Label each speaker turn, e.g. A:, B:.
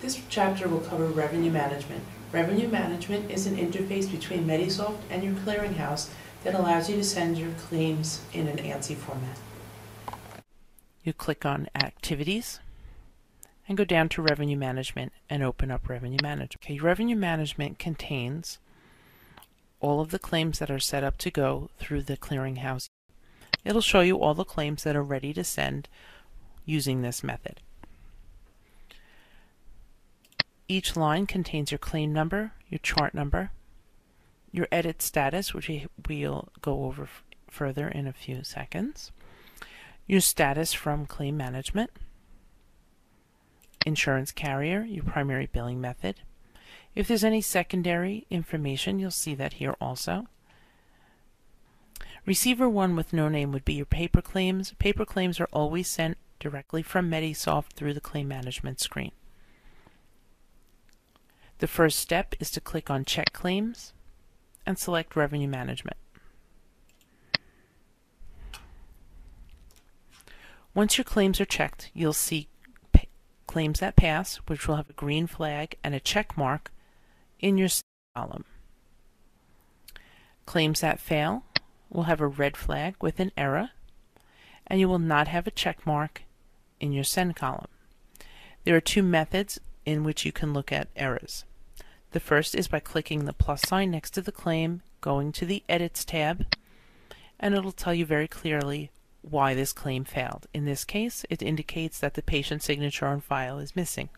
A: This chapter will cover revenue management. Revenue management is an interface between Medisoft and your clearinghouse that allows you to send your claims in an ANSI format. You click on Activities and go down to Revenue Management and open up Revenue Management. Okay, Revenue Management contains all of the claims that are set up to go through the clearinghouse. It'll show you all the claims that are ready to send using this method. Each line contains your claim number, your chart number, your edit status, which we'll go over further in a few seconds, your status from claim management, insurance carrier, your primary billing method. If there's any secondary information, you'll see that here also. Receiver 1 with no name would be your paper claims. Paper claims are always sent directly from Medisoft through the claim management screen. The first step is to click on Check Claims and select Revenue Management. Once your claims are checked, you'll see claims that pass, which will have a green flag and a check mark in your column. Claims that fail will have a red flag with an error, and you will not have a check mark in your send column. There are two methods in which you can look at errors. The first is by clicking the plus sign next to the claim, going to the Edits tab, and it'll tell you very clearly why this claim failed. In this case, it indicates that the patient signature on file is missing.